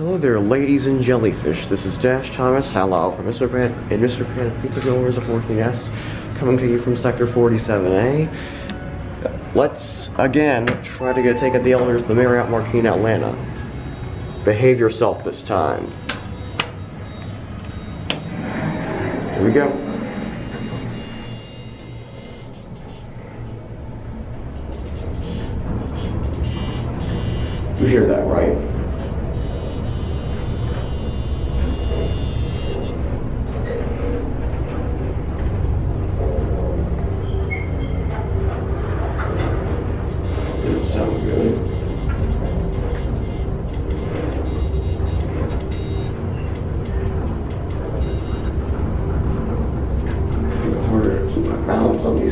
Hello there, ladies and jellyfish. This is Dash Thomas. Hello from Mr. Pan and Mr. Pan Pizza Goers of 14S, coming to you from Sector 47A. Let's again try to get a take at the of the Marriott Marquis in Atlanta. Behave yourself this time. Here we go. You hear that, right?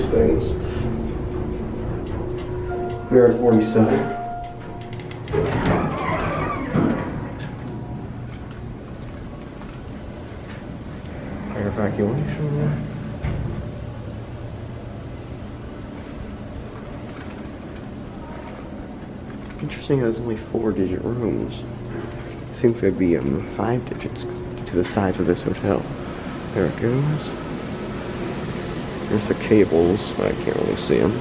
Things. We are at 47. Air evacuation. Interesting, there's only four digit rooms. I think there'd be um, five digits to the size of this hotel. There it goes. There's the cables. I can't really see them.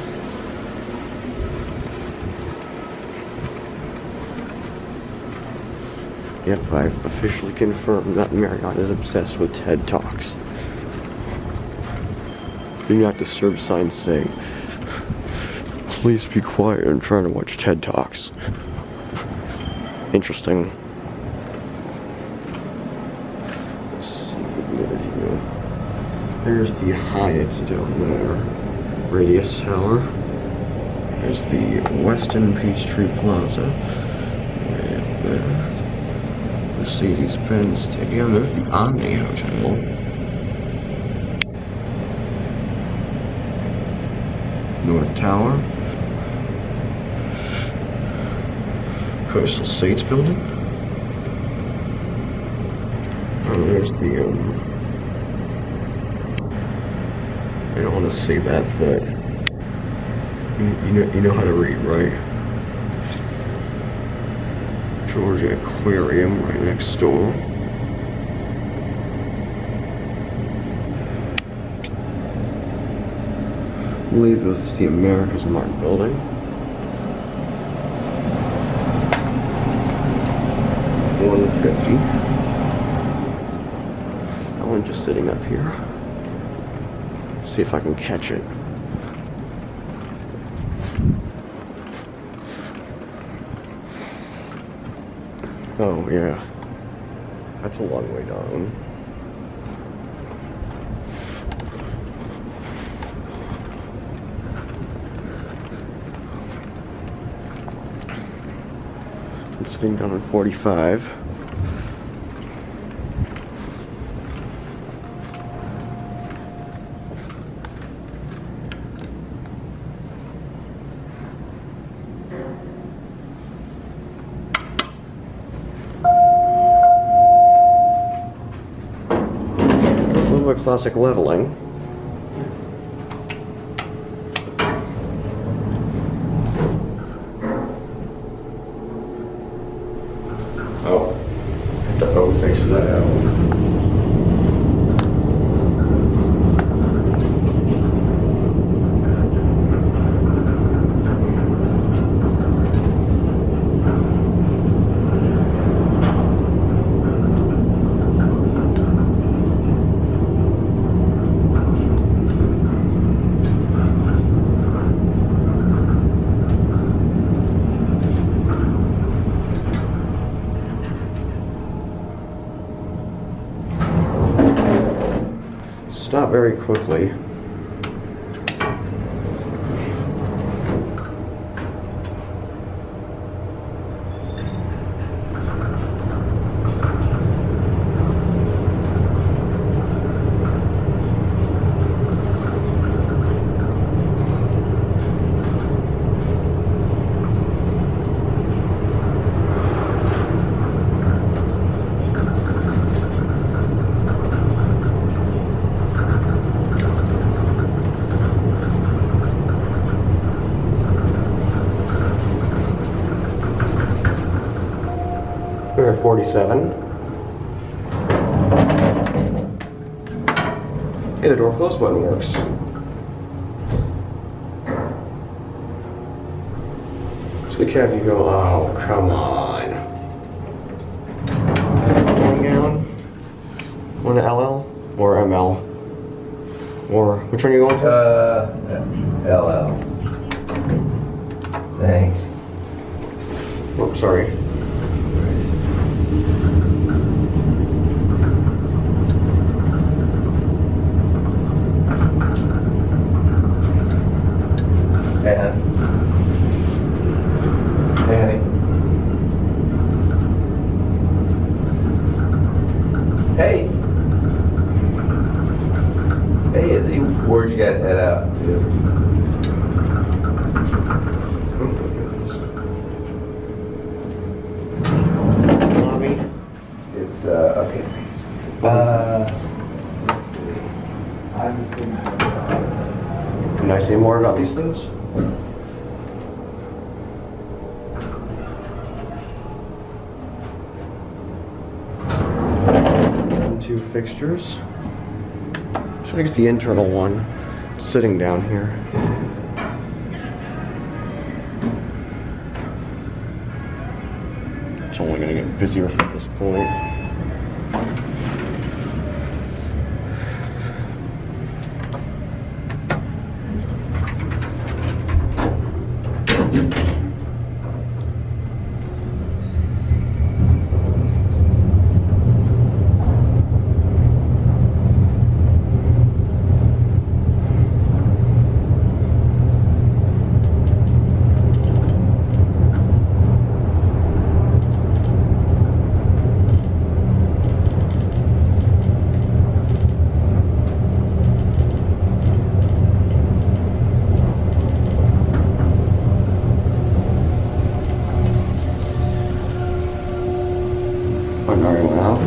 Yep, I've officially confirmed that Marriott is obsessed with TED Talks. Do not disturb signs say, please be quiet, I'm trying to watch TED Talks. Interesting. Let's see if we can get a view. There's the Hyatt down there. Radius Tower. There's the Westin Peachtree Plaza. Up there. Mercedes-Benz Stadium. There's the Omni Hotel. North Tower. Coastal States Building. Oh, there's the, um... I don't want to say that, but... You, you, know, you know how to read, right? Georgia Aquarium right next door. I believe it's the AmericasMart building. One fifty. That one just sitting up here. See if I can catch it. Oh, yeah. That's a long way down. I'm sitting down on 45. Classic leveling. Oh, have to O face that out. Stop very quickly. 47. Hey, the door close button works. So we can have you go, oh, come on. One gallon? One LL? Or ML? Or which one are you going to? Uh, LL. Thanks. Oh, sorry. And Annie. Hey. Hey, Izzy. Where'd you guys head out to? Lobby. It's uh okay, thanks. Uh. Thinking Can I say more about these things? Two fixtures. Should I get the internal one sitting down here? It's only gonna get busier from this point. Putting everyone out.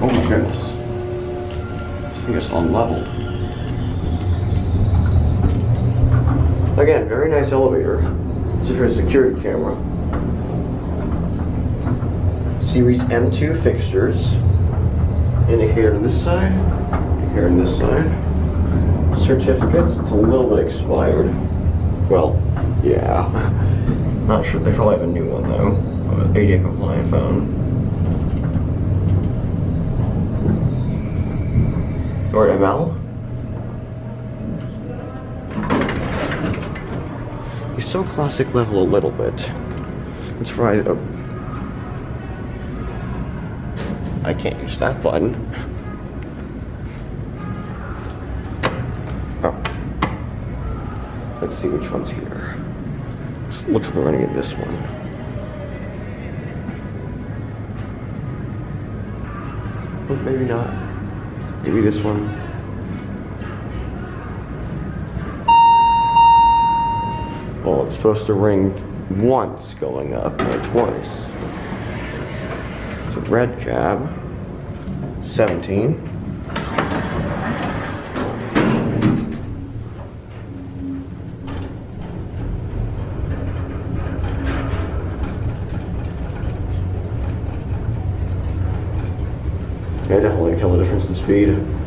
Oh my goodness. This thing is unleveled. Again, very nice elevator. For a security camera. Series M2 fixtures. Indicator on this side. here on this side. Certificates. It's a little bit expired. Well, yeah. Not sure. They probably have a new one though. An ADA compliant phone. Or ML. So classic level a little bit. That's right. Oh. I can't use that button. Oh. Let's see which one's here. Looks like we're gonna get this one. Oh, maybe not. Maybe this one. Well, it's supposed to ring once going up, not twice. It's a red cab. 17. Yeah, definitely tell the difference in speed.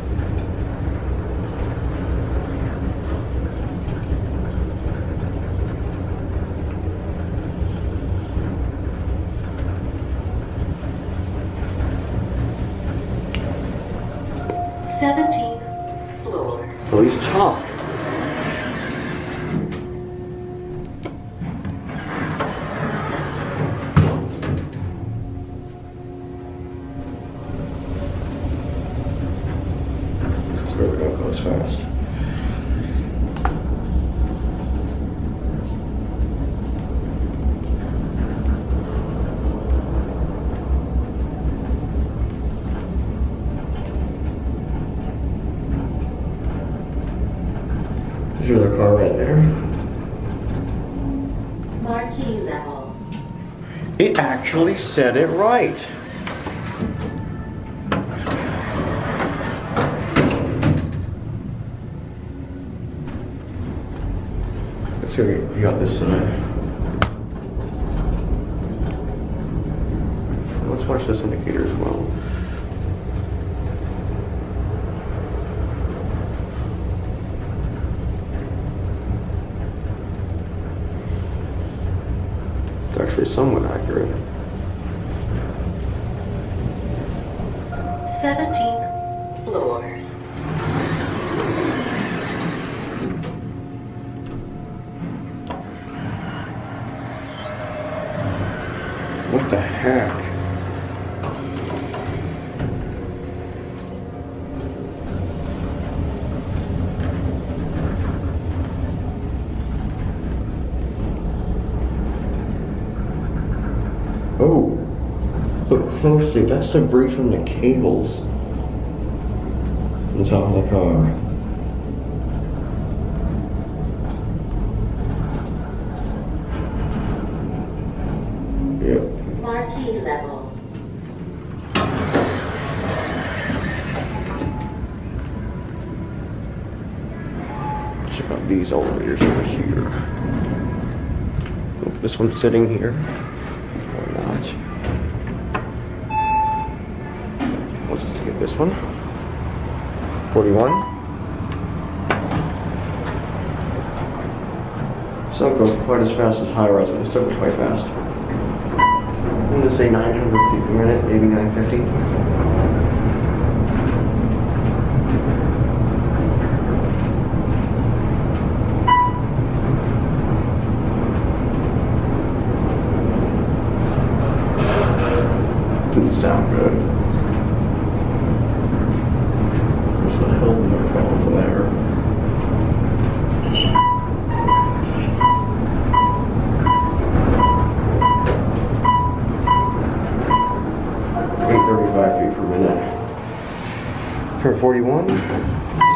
Floor. Police It actually said it right. Let's see you got this side. Let's watch this indicator as well. Actually somewhat accurate. 17th floor. What the heck? Oh, look closely. That's debris from the cables on top of the car. Yep. Marquee level. Check out these elevators over here. This one's sitting here. We'll just get this one. 41. It's not going quite as fast as high rise, but it's still quite fast. I'm gonna say 900 feet per minute, maybe 950. for a minute. Turn 41.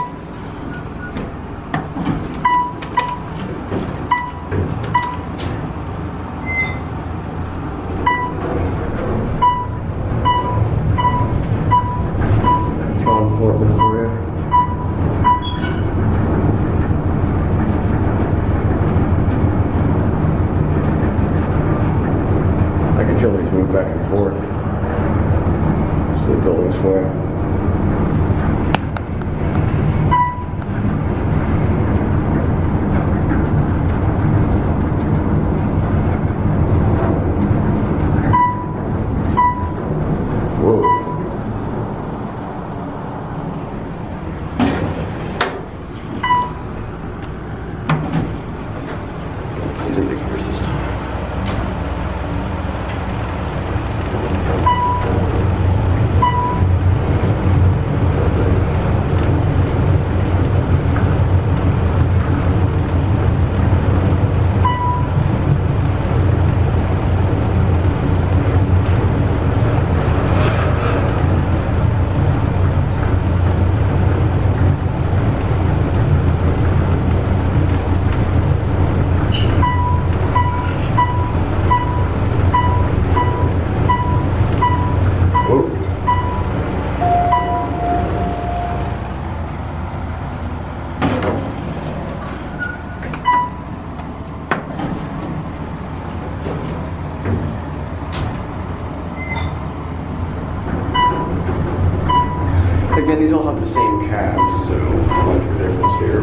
Cabs, so much of a difference here.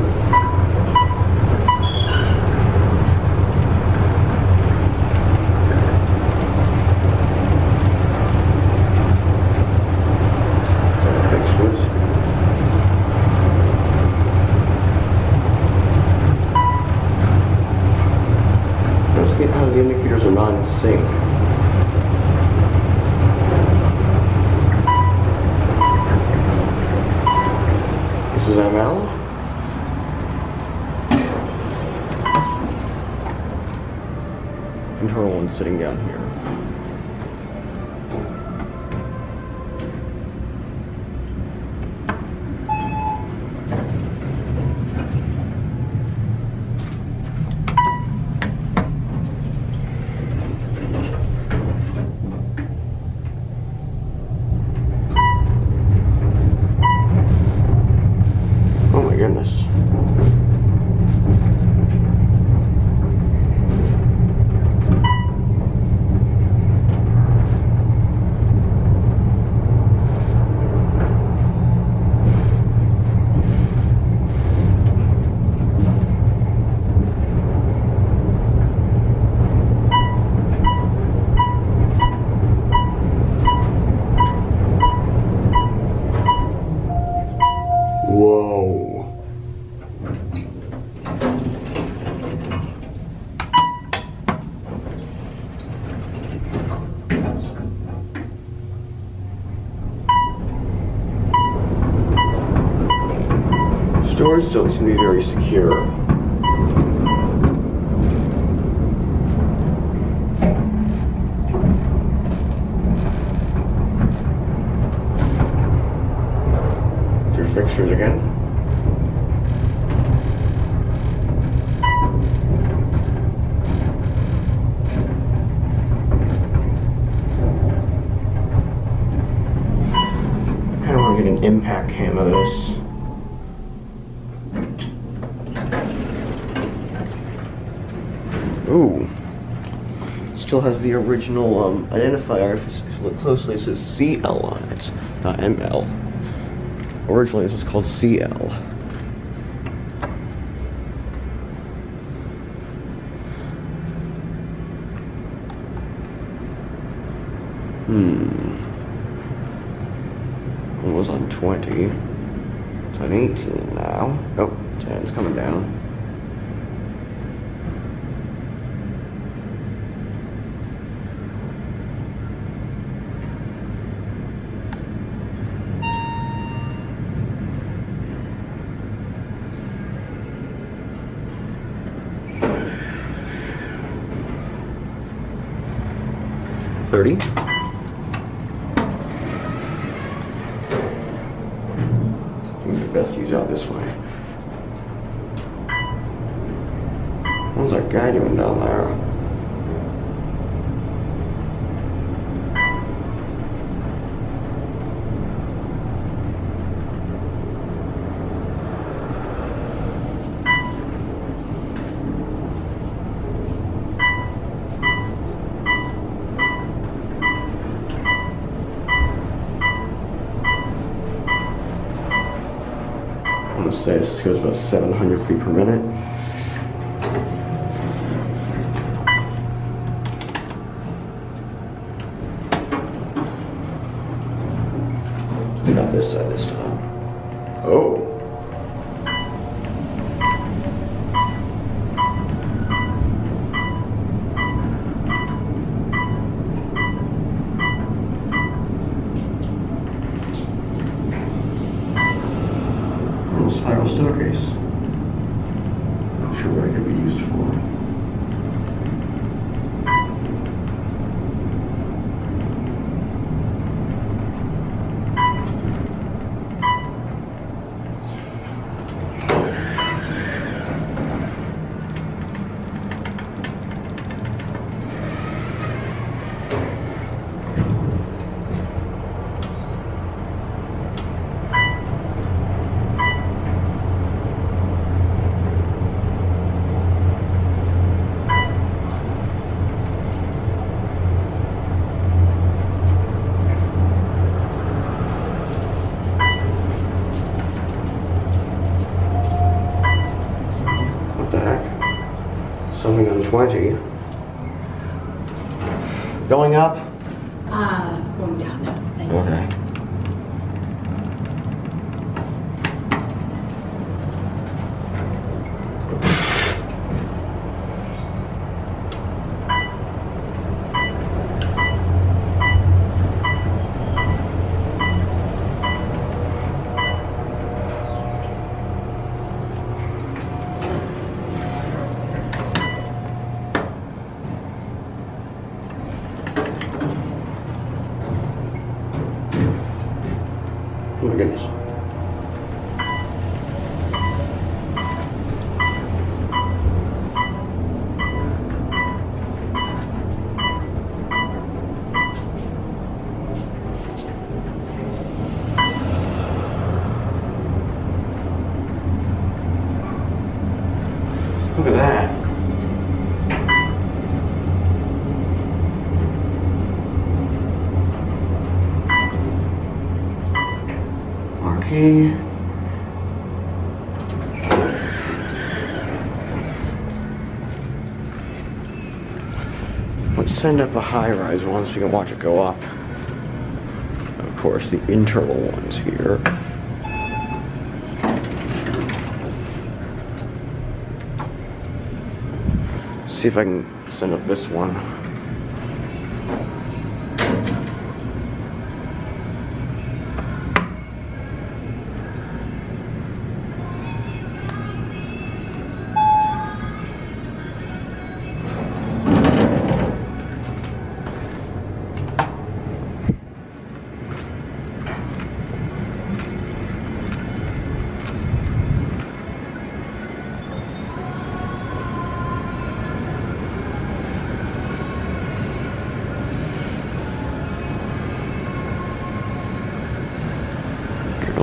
Some fixtures. Notice the, how the indicators are not in sync. ML. Control one sitting down here. Doors don't seem to be very secure. Your fixtures again. I kind of want to get an impact cam of this. Ooh. Still has the original um, identifier. If you look closely, it says CL on it, not ML. Originally, this was called CL. Hmm. It was on 20. It's on 18 now. Oh, 10's coming down. 30. Say goes about 700 feet per minute. What the heck? Something on 20. Going up? Uh, going down, no, thank you. Okay. Send up a high-rise one so we can watch it go up. Of course, the internal ones here. See if I can send up this one.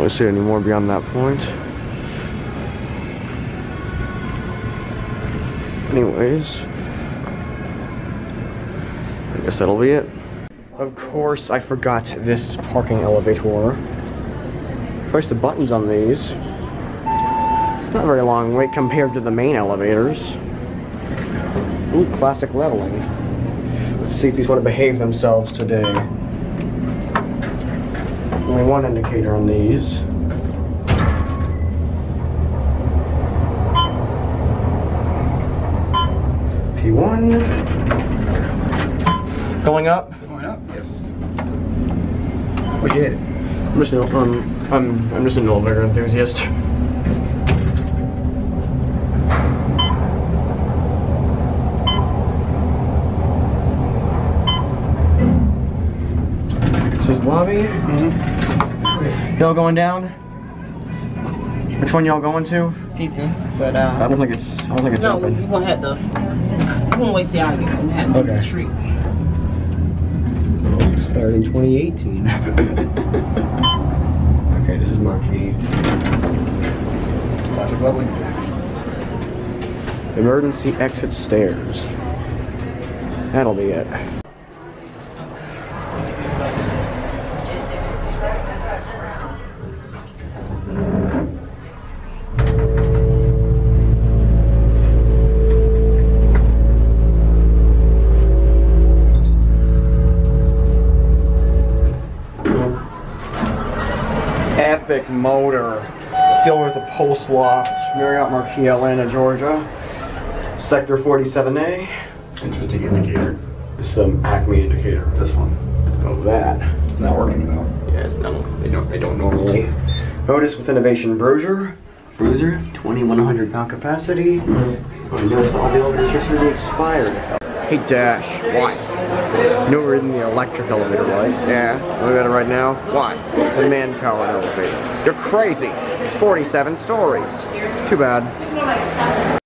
Really see any more beyond that point. Anyways, I guess that'll be it. Of course, I forgot this parking elevator. Press the buttons on these. Not very long wait compared to the main elevators. Ooh, classic leveling. Let's see if these want to behave themselves today. Only one indicator on these. P1. Going up. Going up? Yes. What you hit it? I'm just an, um, I'm, I'm just an elevator enthusiast. This lobby. Mm-hmm. Y'all going down? Which one y'all going to? Pizza, but uh, I don't think it's. I don't think it's no, open. you gonna have to. You gonna wait till y'all get. You gonna have to Okay. treat. It expired in 2018. okay, this is marquee. Classic leveling. Emergency exit stairs. That'll be it. Epic motor. Sealed with a post loft. Marriott Marquis, Atlanta, Georgia. Sector 47A. Interesting indicator. This is an Acme indicator This one. of that. Not working though. Yeah, no, they don't. They don't normally. Otis with Innovation Bruiser. Bruiser, 2100 pound capacity. Oh, I noticed all the elevators here seem to be expired. Hey Dash, why? You know we're in the electric elevator, right? Yeah, we got it right now. Why? The man-powered elevator. You're crazy. It's 47 stories. Too bad.